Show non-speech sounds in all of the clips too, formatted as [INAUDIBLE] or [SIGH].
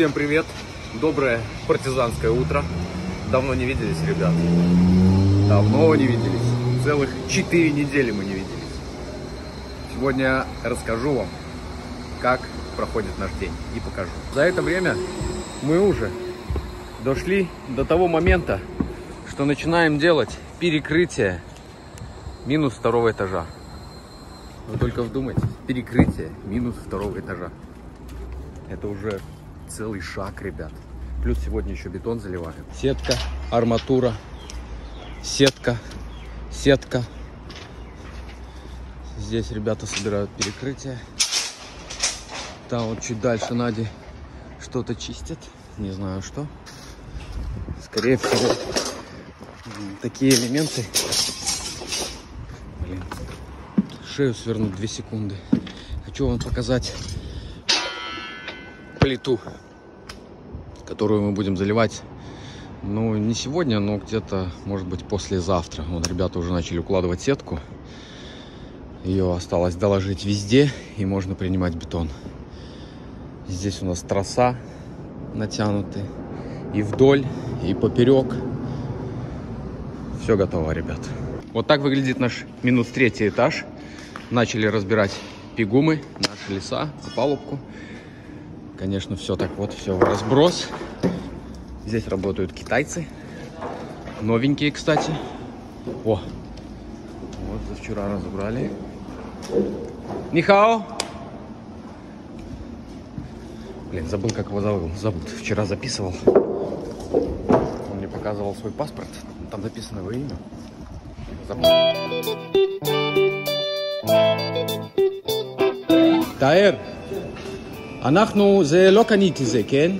Всем привет! Доброе партизанское утро. Давно не виделись, ребят. Давно не виделись. Целых 4 недели мы не виделись. Сегодня расскажу вам, как проходит наш день и покажу. За это время мы уже дошли до того момента, что начинаем делать перекрытие минус второго этажа. Вы только вдумайтесь, перекрытие минус второго этажа. Это уже целый шаг, ребят. Плюс сегодня еще бетон заливаем. Сетка, арматура, сетка, сетка. Здесь ребята собирают перекрытие. Там вот чуть дальше Нади что-то чистит. Не знаю что. Скорее всего, такие элементы. Блин. Шею свернуть 2 секунды. Хочу вам показать плиту, которую мы будем заливать. Ну, не сегодня, но где-то, может быть, послезавтра. Вот ребята уже начали укладывать сетку. Ее осталось доложить везде, и можно принимать бетон. Здесь у нас троса натянуты и вдоль, и поперек. Все готово, ребят. Вот так выглядит наш минус третий этаж. Начали разбирать пигумы, наши леса, опалубку. Конечно, все так вот, все в разброс. Здесь работают китайцы. Новенькие, кстати. О, вот за вчера разобрали. Нихао! Блин, забыл, как его зовут. Забыл, вчера записывал. Он мне показывал свой паспорт. Там записано его имя. Забыл. Таэр! אנחנו, זה לא קניתי זה, כן?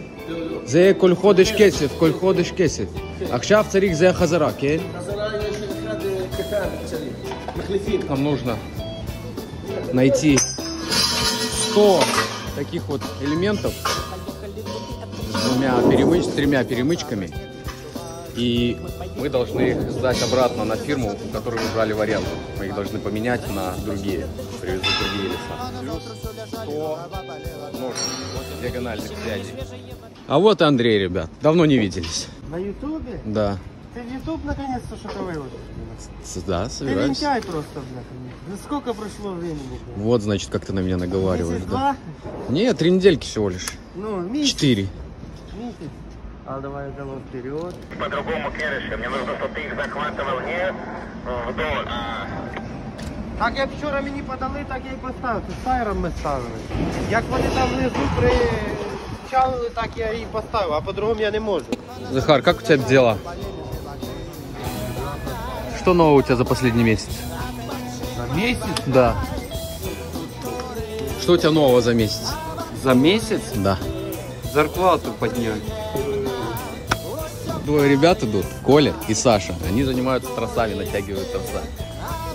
זה כל חודש כסף, כל חודש כסף. עכשיו צריך זה החזרה, כן? חזרה יש אחד קטן צריך, מחליפים. Нам нужно найти 100 таких вот элементов с двумя перемыч... с тремя перемычками. И мы должны их сдать обратно на фирму, у которой мы брали в аренду. Мы их должны поменять на другие, привезут другие леса. Плюс 100 диагональных связей. А вот и Андрей, ребят. Давно не виделись. На ютубе? Да. Ты в ютуб наконец-то что-то выложил? Да, Ты собираюсь. лентяй просто, бля. Ну сколько прошло времени? бля? Вот, значит, как ты на меня наговариваешь. Месяц, Да. два? Нет, три недельки всего лишь. Ну, месяц. Четыре. Месяц. А давай голову вперед. По-другому, Кереше, мне нужно, чтобы ты их захватывал не вдоль, а Так як вчора мені подали, так я і поставив. Це сайром ми ставили. Як вони там внизу причалили, так я і поставив, а по-другому я не можу. Захар, как у тебя дела? Что нового у тебя за последний месяц? За месяц? Да. Что у тебя нового за месяц? За месяц Да. зарплату подняли. Двое ребят идут, Коля и Саша. Они занимаются тросами, натягивают троса.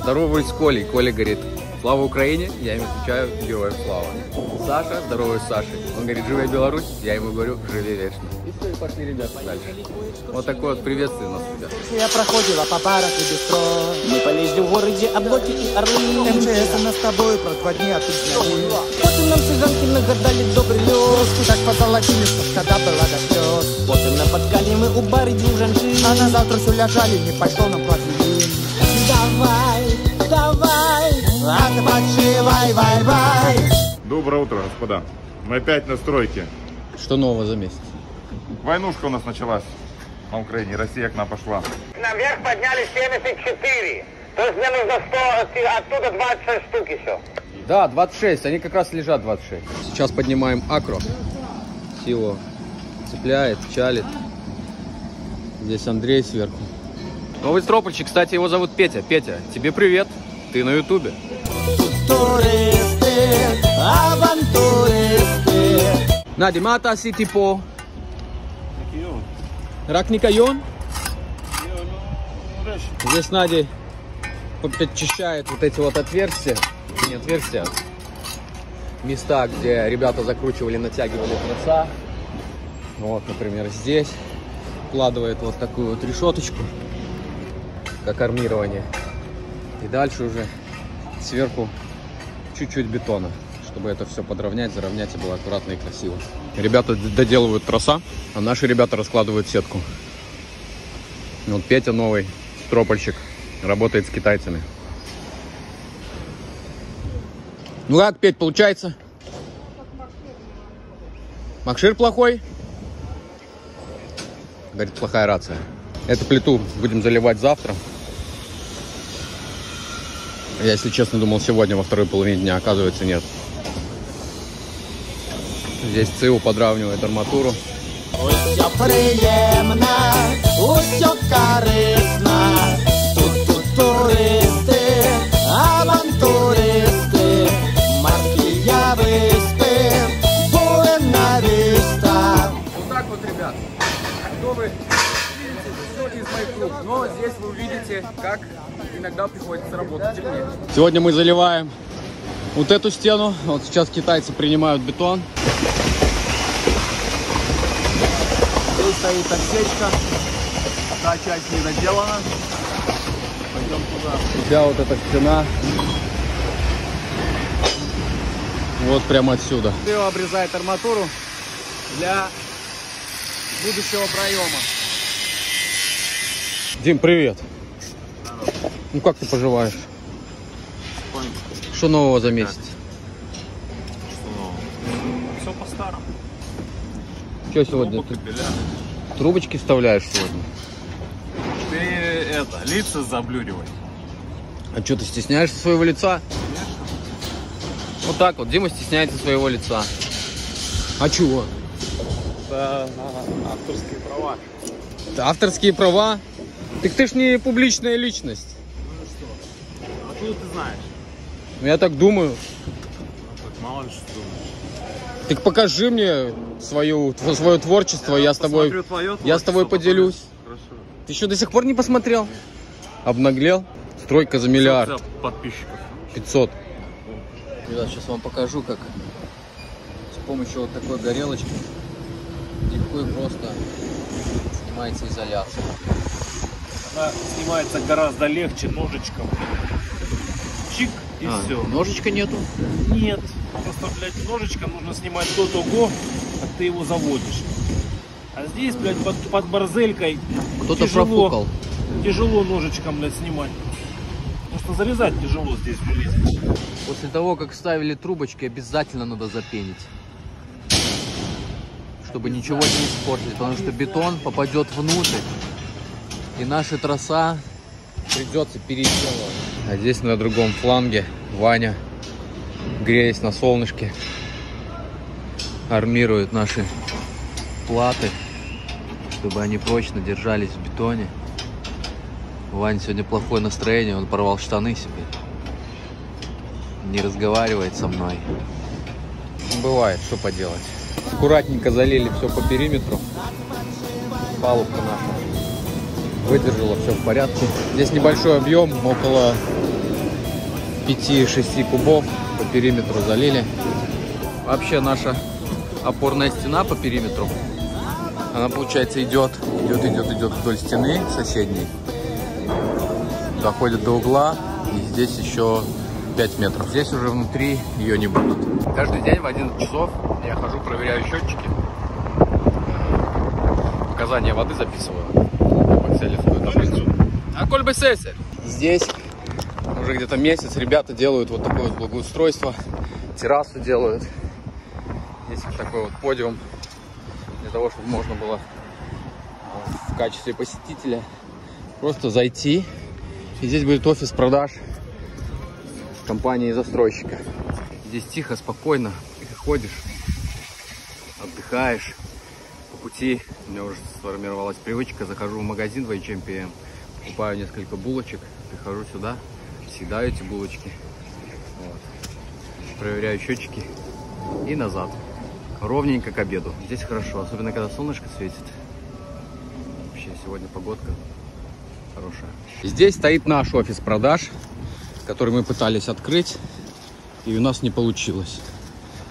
Здороваюсь с Колей. Коля говорит, слава Украине, я им отвечаю, героям слава. Саша, здороваюсь с Сашей. Он говорит, живая Беларусь, я ему говорю, живи вечно. И все, и пошли ребята дальше. Вот такое вот приветствие у нас, ребят. Я проходила по барах и бистро Мы полезли в городе облаки и орлы МЧС нас с тобой про два дня знали Вот и нам цыганки нагадали добрый лёс Так позолотили, что когда была до слез Вот и напоткали мы у бары дюжанши А на завтра все ляжали, не пошел нам платили отпочивай, Доброе утро, господа. Мы опять на стройке. Что нового за месяц? Войнушка у нас началась на Украине. Россия к нам пошла. наверх подняли 74. То есть мне нужно 100, оттуда 26 штук еще. Да, 26, они как раз лежат 26. Сейчас поднимаем акро. Силу цепляет, чалит. Здесь Андрей сверху. Новый стропольщик, кстати, его зовут Петя. Петя, тебе привет. Ты на ютубе. Туристы, авантуристы Нади, мата си типо. Рак Никайон? Здесь Надя подчищает вот эти вот отверстия. Не отверстия, места, где ребята закручивали, натягивали троса. Вот, например, здесь вкладывает вот такую вот решеточку, как армирование. И дальше уже сверху чуть-чуть бетона, чтобы это все подровнять, заровнять и было аккуратно и красиво. Ребята доделывают троса, а наши ребята раскладывают сетку. Вот Петя новый, стропольщик, работает с китайцами. Ну как, Петь, получается? Макшир плохой? Говорит, плохая рация. Эту плиту будем заливать завтра. Я, если честно, думал сегодня во второй половине дня, оказывается, нет. Здесь ЦИУ подравнивает арматуру. Усе приємне, усе корисно. Тут тут туристи, авантуристи, морські виспи, буена віста. Вот так вот, ребят. Кто вы? Видите, высокий из моих круг. Но здесь вы увидите, как иногда приходится работать темнее. Сегодня мы заливаем вот эту стену. Вот сейчас китайцы принимают бетон. Здесь стоит отсечка. Та часть не доделана. Пойдем туда. Вся вот эта стена. Вот прямо отсюда. Лео обрезает арматуру для будущего проема. Дим, привет. Ну как ты поживаешь? Что нового за месяц? Все по-старому. Что сегодня? Ты трубочки вставляешь сегодня? Ты это, лица заблюривай. А что, ты стесняешься своего лица? Вот так вот, Дима стесняется своего лица. А чего? Это авторские права. Авторские права? Так ты ж не публичная личность. Откуда ты знаешь? Ну, Я так думаю. Так мало ли что думаешь. Так покажи мне свою, свое творчество, я, с тобой, твое я с тобой поделюсь. Хорошо. Ты еще до сих пор не посмотрел? Обнаглел? Стройка за миллиард. Подписчиков. 500. Ребят, сейчас вам покажу, как с помощью вот такой горелочки легко и просто снимается изоляция. Она снимается гораздо легче ножичком. И А, все. Ножичка нету? Нет. Просто, блядь, ножичком нужно снимать до того, как ты его заводишь. А здесь, блядь, под, под борзелькой Кто-то профукал. Тяжело ножичком, блядь, снимать. Просто зарезать тяжело здесь влезть. После того, как ставили трубочки, обязательно надо запенить. Чтобы ничего не испортить, потому что бетон попадет внутрь. И наши троса придется переделывать. А здесь на другом фланге Ваня, греясь на солнышке, армирует наши платы, чтобы они прочно держались в бетоне. У Вани сегодня плохое настроение, он порвал штаны себе не разговаривает со мной. Бывает, что поделать. Аккуратненько залили все по периметру. Палубка наша выдержала все в порядке. Здесь небольшой объем, около 5-6 кубов по периметру залили. Вообще наша опорная стена по периметру, она получается идет, идет, идет, идет вдоль стены соседней, доходит до угла, и здесь еще 5 метров. Здесь уже внутри ее не будут. Каждый день в 11 часов я хожу, проверяю счетчики. Показания воды записываю. таблицу. А коль бы сессия. Здесь уже где-то месяц ребята делают вот такое вот благоустройство. Террасу делают. Здесь вот такой вот подиум. Для того, чтобы можно было э, в качестве посетителя просто зайти. И здесь будет офис продаж компании застройщика. Здесь тихо, спокойно. Ходишь, отдыхаешь. По пути у меня уже сформировалась привычка. Захожу в магазин в HMPM, покупаю несколько булочек, прихожу сюда, съедаю эти булочки. Вот. Проверяю счетчики и назад. Ровненько к обеду. Здесь хорошо, особенно когда солнышко светит. Вообще сегодня погодка хорошая. Здесь стоит наш офис продаж который мы пытались открыть, и у нас не получилось.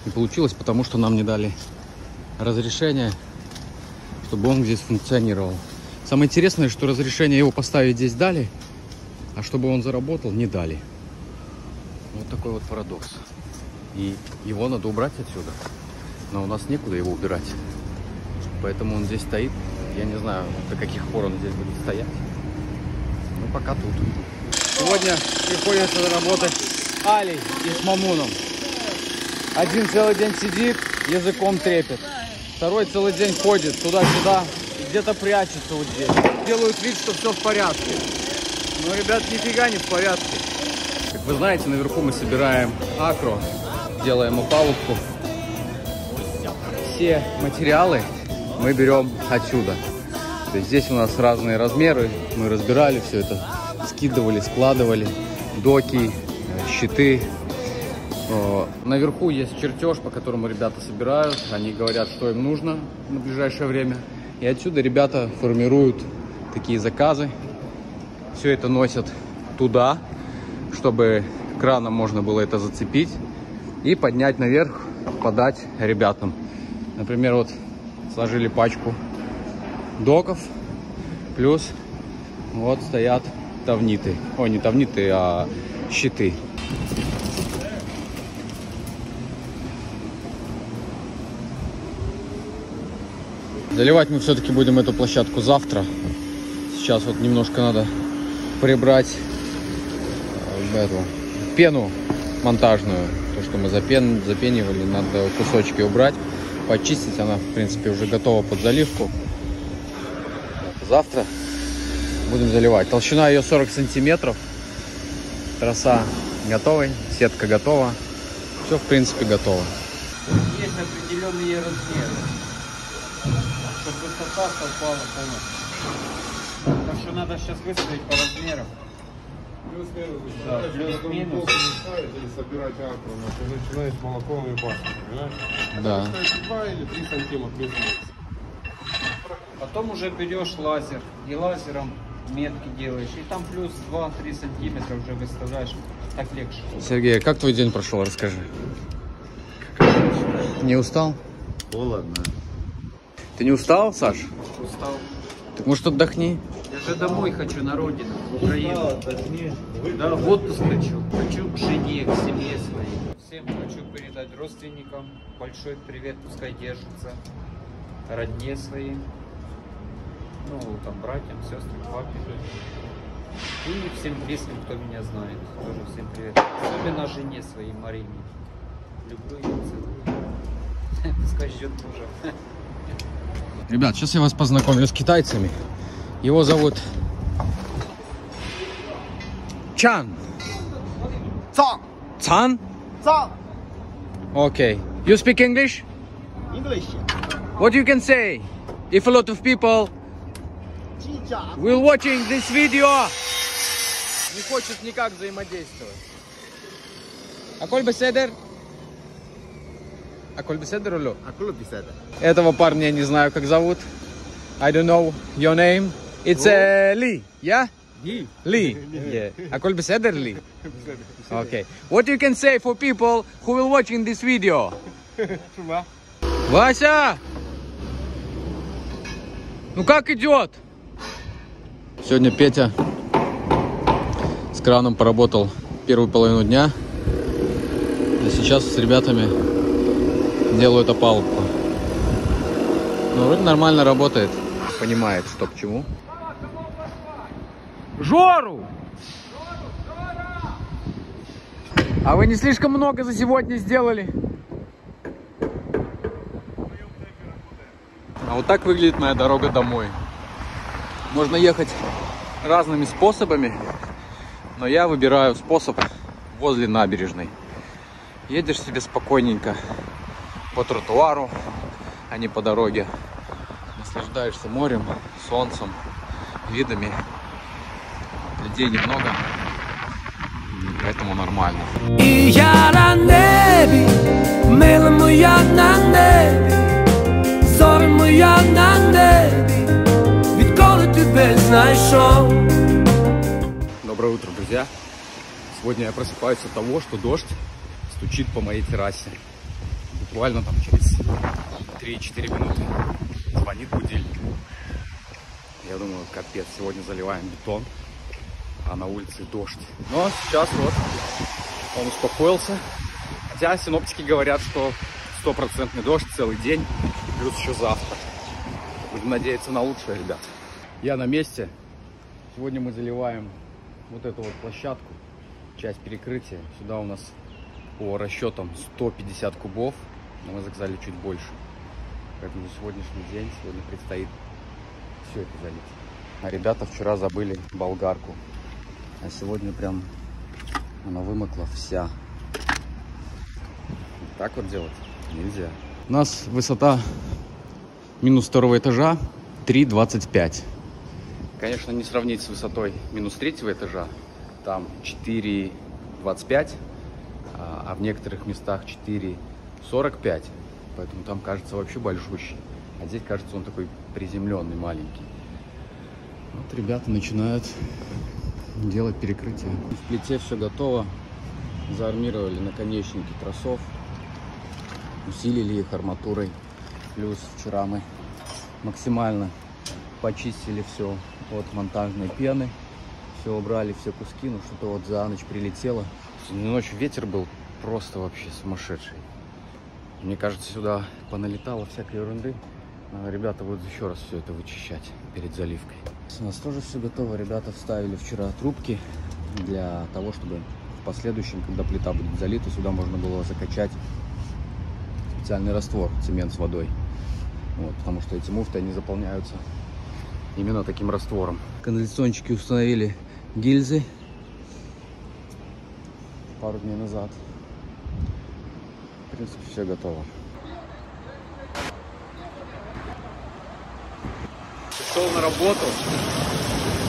Не получилось, потому что нам не дали разрешение, чтобы он здесь функционировал. Самое интересное, что разрешение его поставить здесь дали, а чтобы он заработал, не дали. Вот такой вот парадокс. И его надо убрать отсюда. но у нас некуда его убирать. Поэтому он здесь стоит. Я не знаю, до каких пор он здесь будет стоять. Ну, пока тут. Сегодня приходится работать Али и с Мамуном. Один целый день сидит, языком трепет. Второй целый день ходит туда-сюда, где-то прячется вот здесь. Делают вид, что все в порядке. Но, ребят, нифига не в порядке. Как вы знаете, наверху мы собираем акро, делаем опалубку. Все материалы мы берем отсюда. То есть здесь у нас разные размеры, мы разбирали все это, скидывали, складывали, доки, э, щиты. Э, Наверху есть чертеж, по которому ребята собирают, они говорят, что им нужно на ближайшее время. И отсюда ребята формируют такие заказы, все это носят туда, чтобы краном можно было это зацепить и поднять наверх, подать ребятам. Например, вот сложили пачку доков, плюс вот стоят тавниты. Ой, не тавниты, а щиты. Заливать мы все-таки будем эту площадку завтра. Сейчас вот немножко надо прибрать э, эту пену монтажную. То, что мы запен, запенивали, надо кусочки убрать, почистить. Она, в принципе, уже готова под заливку. Завтра будем заливать. Толщина ее 40 сантиметров. Трасса готовой, сетка готова. Все, в принципе, готово. Есть определенные размеры, чтобы высота совпала полностью. Что надо сейчас выставить по размерам. Да, плюс-минус. или собирать акру, начиная с молоком и пастой, понимаешь? Да. 2 или 3 сантима плюс-минус. Потом уже берешь лазер и лазером метки делаешь. И там плюс 2-3 сантиметра уже выставляешь. Так легче. Сергей, как твой день прошел, расскажи. Не устал? Холодно. Ты не устал, Саш? Устал. Так может отдохни? Я домой хочу, на родину, в Украину. Да, в отпуск хочу. Хочу к жене, к семье своей. Всем хочу передать родственникам большой привет, пускай держатся. Родне своим. Ну, там, братьям, сестрам, папе. И всем близким, кто меня знает. Тоже всем привет. Особенно жене своей, Марине. Люблю ее, целую. [LAUGHS] Пускай ждет мужа. [LAUGHS] Ребят, сейчас я вас познакомлю с китайцами. Его зовут Чан. Цан! Цан? Цан! Okay. You speak English? English. What you can say if a lot of people will watching this video не хочет никак взаимодействовать? Аколь беседер? Аколь беседер уло? А коли беседа? Этого парня я не знаю, как зовут. I don't know your name. It's uh, Lee, yeah? Lee. Lee. Yeah. Аколь беседер Lee? Okay. What you can say for people who will watching this video? Вася! Ну как идет? Сегодня Петя с краном поработал первую половину дня. А сейчас с ребятами делают опалубку. Ну, вроде нормально работает. Понимает, что к чему. Жору! А вы не слишком много за сегодня сделали? А вот так выглядит моя дорога домой. Можно ехать разными способами, но я выбираю способ возле набережной. Едешь себе спокойненько по тротуару, а не по дороге. Наслаждаешься морем, солнцем, видами Людей немного, поэтому нормально. І я на небі, мила моя на небі, зоря моя на небі, відколи тебе знайшов. Доброе утро, друзья! Сегодня я просыпаюсь от того, что дождь стучит по моей террасе. Буквально там через 3-4 минуты звонит будильник. Я думаю, капец, сегодня заливаем бетон, а на улице дождь. Но сейчас вот он успокоился. Хотя синоптики говорят, что стопроцентный дождь целый день, плюс еще завтра. Будем надеяться на лучшее, ребят. Я на месте. Сегодня мы заливаем вот эту вот площадку, часть перекрытия. Сюда у нас по расчетам 150 кубов, но мы заказали чуть больше. Поэтому на сегодняшний день, сегодня предстоит все это залить. А ребята вчера забыли болгарку. А сегодня прям она вымокла вся. Так вот делать нельзя. У нас высота минус второго этажа 3,25. Конечно, не сравнить с высотой минус третьего этажа. Там 4,25, а а в некоторых местах 4,45. Поэтому там кажется вообще большущий. А здесь кажется он такой приземленный, маленький. Вот ребята начинают делать перекрытие. В плите все готово. Заармировали наконечники тросов. Усилили их арматурой. Плюс вчера мы максимально почистили все от монтажной пены. Все убрали, все куски. Ну что-то вот за ночь прилетело. Ночью ветер был просто вообще сумасшедший. Мне кажется, сюда поналетало всякой ерунды. А Ребята будут еще раз все это вычищать перед заливкой. У нас тоже все готово. Ребята вставили вчера трубки для того, чтобы в последующем, когда плита будет залита, сюда можно было закачать специальный раствор, цемент с водой. Вот, потому что эти муфты, они заполняются именно таким раствором. Канализациончики установили гильзы пару дней назад. В принципе, все готово. Шел на работу,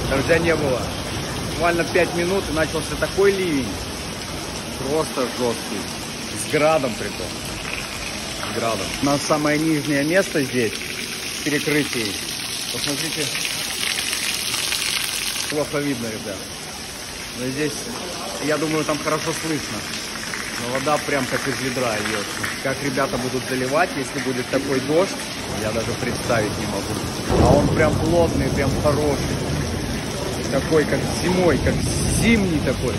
дождя не было. Буквально 5 минут и начался такой ливень. Просто жесткий. С градом при том. С градом. У нас самое нижнее место здесь, в перекрытии. Посмотрите, плохо видно, ребят. Но здесь, я думаю, там хорошо слышно. Но вода прям как из ведра льется. Как ребята будут заливать, если будет такой дождь, я даже представить не могу. А он прям плотный, прям хороший. Такой, как зимой, как зимний такой.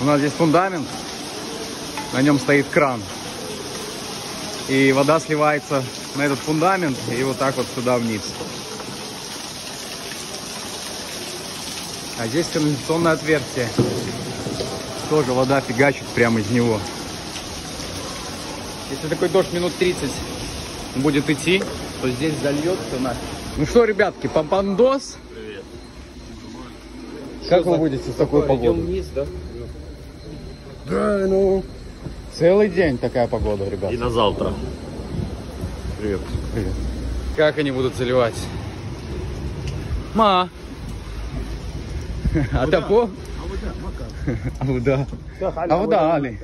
У нас здесь фундамент, на нем стоит кран. И вода сливается на этот фундамент и вот так вот сюда вниз. А здесь канализационное отверстие. Тоже вода фигачит прямо из него. Если такой дождь минут 30 будет идти, то здесь зальется нафиг. Ну что, ребятки, папандос? Привет. Как вы будете в такую погоду? вниз, да? Да, ну. Целый день такая погода, ребят. И на завтра. Привет. Привет. Как они будут заливать? Ма. А тапо? А вода. А вода, Али. Али,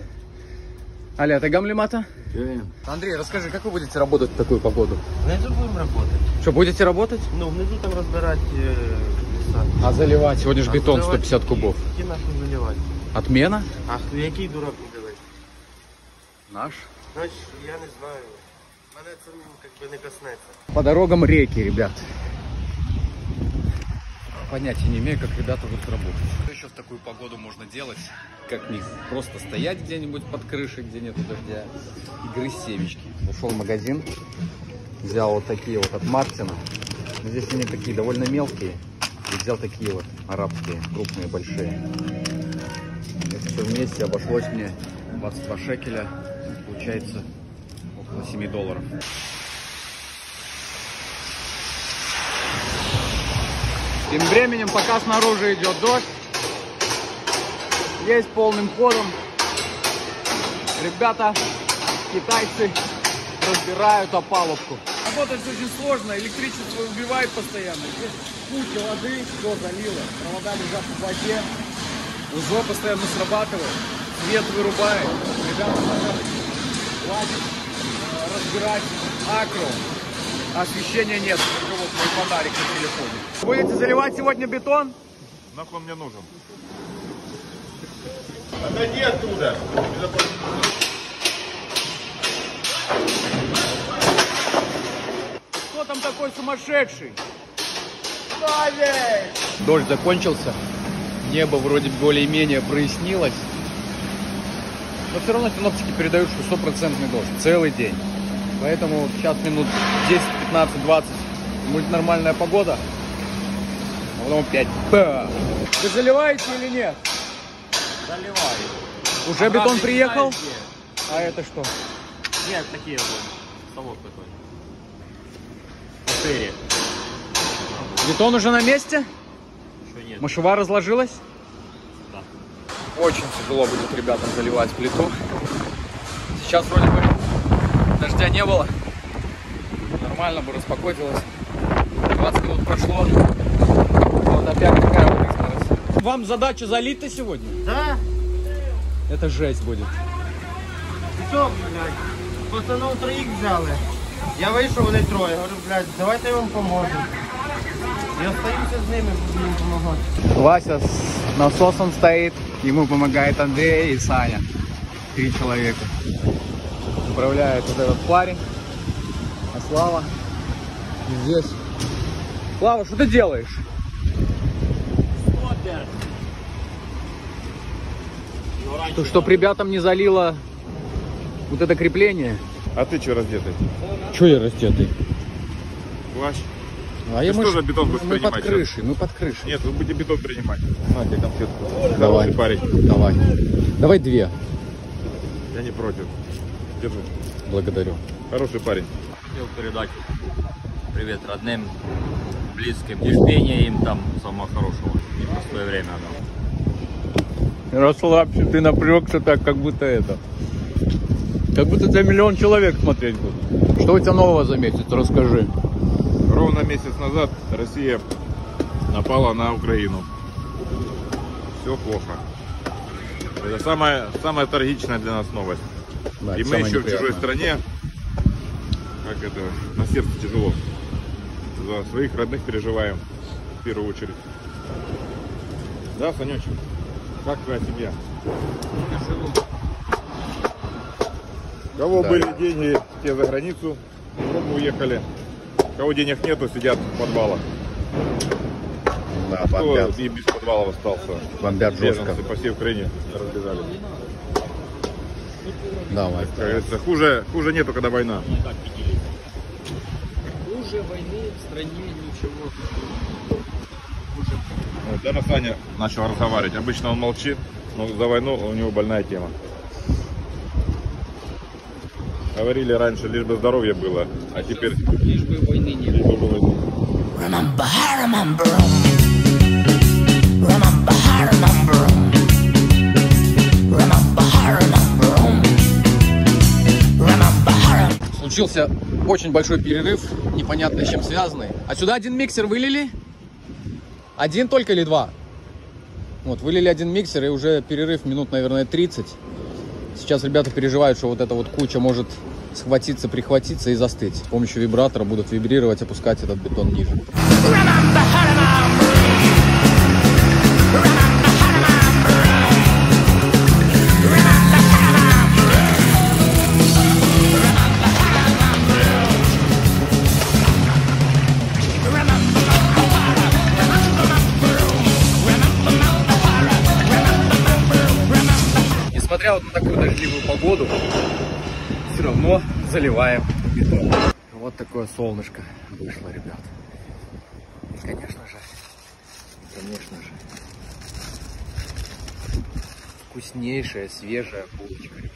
а ты гамли мата? Андрей, расскажи, как вы будете работать в такую погоду? Внизу будем работать. Что, будете работать? Ну, внизу там разбирать э, леса. А заливать? Сегодня же А бетон заливать 150 які? кубов. Які наші заливати? Отмена? А хто- який дурак буде лить? Наш. Значить, я не знаю. Мене це ну, как би не коснеться. По дорогам реки, ребят. Понятия не имею, как ребята будут работать. Что еще в такую погоду можно делать? Как не просто стоять где-нибудь под крышей, где нету дождя, и грызть семечки. Ушел в магазин, взял вот такие вот от Мартина. Здесь они такие довольно мелкие. И взял такие вот арабские, крупные, большие. Это все вместе обошлось мне 22 шекеля. Получается около 7 долларов. Тем временем, пока снаружи идет дождь, есть полным ходом. Ребята, китайцы, разбирают опалубку. Работать очень сложно, электричество убивает постоянно. Здесь куча воды, все залило, провода лежат в воде, УЗО постоянно срабатывает, свет вырубает. Ребята хотят хватит э, разбирать акру. Освещения нет, только вот мой фонарик на телефоне. Будете заливать сегодня бетон? Нахуй он мне нужен? Отойди оттуда. Кто там такой сумасшедший? Дождь закончился. Небо вроде более-менее прояснилось. Но все равно синоптики передают, что стопроцентный дождь. Целый день. Поэтому сейчас минут 10, 15, 20 будет нормальная погода. А потом опять бах. Вы заливаете или нет? Заливаю. Уже бетон приехал? А это что? Нет, такие вот. Совок такой. Четыре. Бетон уже на месте? Еще нет. Мошева разложилась? Да. Очень тяжело будет ребятам заливать плиту. Сейчас вроде бы дождя не было. Нормально бы распокоилось. 20 минут прошло. Вот опять такая вот скорость. Вам задача залита сегодня? Да? Это жесть будет. Що, блядь, пацанов троїх взяли. Я вийшов, вони троє. Говорю, блядь, давайте я вам поможу. І остаюся з ними, буду їм допомагати. Вася с насосом стоит, ему помогает Андрей и Саня. Три человека. Управляет вот этот парень. А Слава здесь. Слава, что ты делаешь? Что, чтоб ребятам не залило вот это крепление? А ты что раздетый? Че я растетый? Плащ? А Ты я что же бетон будешь мы под принимать крышей, мы под крышей. Нет, вы будете бетон принимать. На тебе конфетку. Давай. Хороший парень. Давай. Давай две. Я не против. Держи. Благодарю. Хороший парень. Хотел передать привет родным, близким, терпения им там, самого хорошего. Непростое время оно. Расслабься, ты напрягся так, как будто это. Как будто тебя миллион человек смотреть будут. Что у тебя нового за месяц? Расскажи. Ровно месяц назад Россия напала на Украину. Все плохо. Это самая, самая трагичная для нас новость. Да, И мы еще в чужой неприятное. стране. Как это, на сердце тяжело. За своих родных переживаем в первую очередь. Да, Санечек? Как твоя семья? Кого Да. были деньги, те за границу, в Европу уехали. Кого денег нету, сидят в подвалах. Да, Кто и без подвалов остался? Бомбят жестко. Беженцы по всей Украине разбежались. Давай. Как говорится, хуже, хуже нету, когда война. Хуже войны в стране ничего. Вот, Даже Саня начал разговаривать. Обычно он молчит, но за войну у него больная тема. Говорили раньше, лишь бы здоровье было, а теперь Лишь бы войны не лишь было. бы войны. Remember. Remember, Случился очень большой перерыв, непонятно с чем связанный. А сюда один миксер вылили? Один только или два? Вот, вылили один миксер и уже перерыв минут, наверное, 30. Сейчас ребята переживают, что вот эта вот куча может схватиться, прихватиться и застыть. С помощью вибратора будут вибрировать, опускать этот бетон ниже. Заливаем бетон. Вот такое солнышко вышло, ребят. И, конечно же, конечно же, вкуснейшая, свежая булочка, ребят.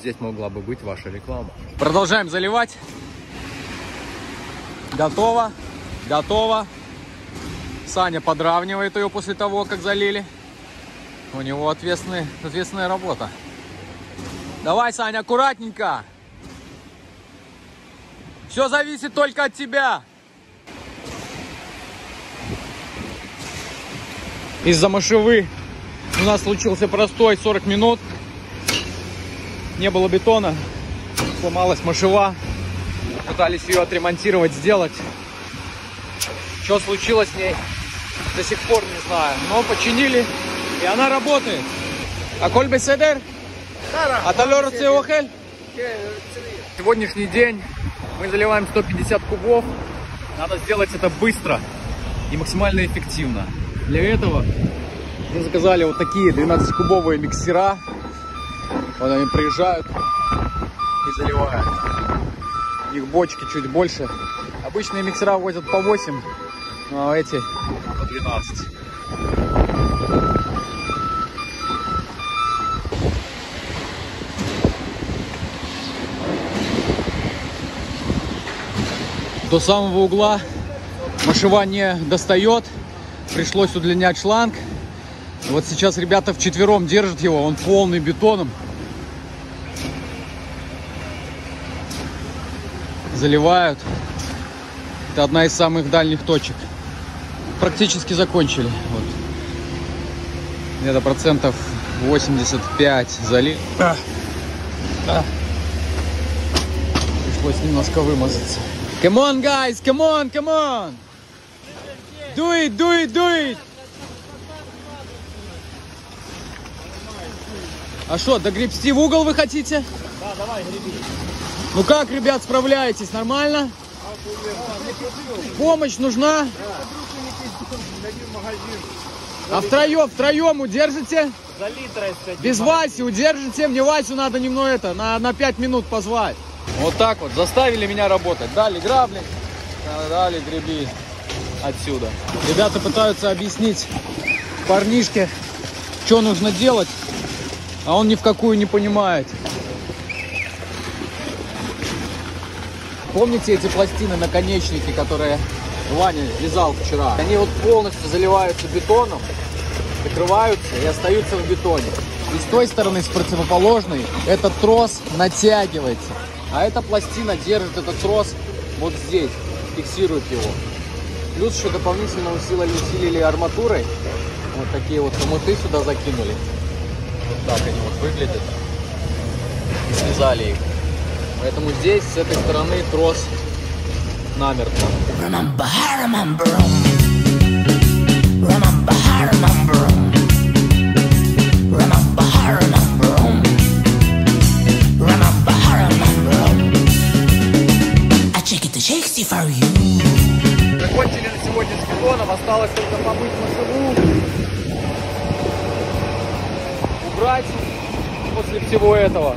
Здесь могла бы быть ваша реклама. Продолжаем заливать. Готово. Готово. Саня подравнивает ее после того, как залили. У него ответственная работа. Давай, Саня, аккуратненько. Все зависит только от тебя. Из-за мошевы у нас случился простой 40 минут. Не было бетона. Сломалась мошева. Пытались ее отремонтировать, сделать. Что случилось с ней, до сих пор не знаю. Но починили, и она работает. А коль беседер? А талер охель? Сегодняшний день мы заливаем 150 кубов. Надо сделать это быстро и максимально эффективно. Для этого мы заказали вот такие 12-кубовые миксера. Вот они приезжают и заливают. Их бочки чуть больше. Обычные миксера возят по 8, ну, а эти по 12. До самого угла Машева не достает. Пришлось удлинять шланг. Вот сейчас ребята вчетвером держат его. Он полный бетоном. Заливают. Это одна из самых дальних точек. Практически закончили. Вот. Где-то процентов 85 залили. А. А. Пришлось немножко вымазаться. Come on, guys, come on, come on. Do it, do it, do it. А что, догребсти в угол вы хотите? Да, давай, греби. Ну как, ребят, справляетесь? Нормально? Помощь нужна? А втроем, втроем удержите? За литр, Без Васи удержите. Мне Васю надо немного это, на, на 5 минут позвать. Вот так вот, заставили меня работать. Дали грабли, дали греби отсюда. Ребята пытаются объяснить парнишке, что нужно делать, а он ни в какую не понимает. Помните эти пластины наконечники, которые Ваня вязал вчера? Они вот полностью заливаются бетоном, закрываются и остаются в бетоне. И с той стороны, с противоположной, этот трос натягивается. А эта пластина держит этот трос вот здесь, фиксирует его. Плюс еще дополнительно усилили, усилили арматурой. Вот такие вот хомуты сюда закинули. Вот так они вот выглядят. И связали их. Поэтому здесь, с этой стороны, трос намертво. Remember, remember, I check it, shake for you. Закончили на сегодня с бетоном, осталось только помыть машину, убрать после всего этого.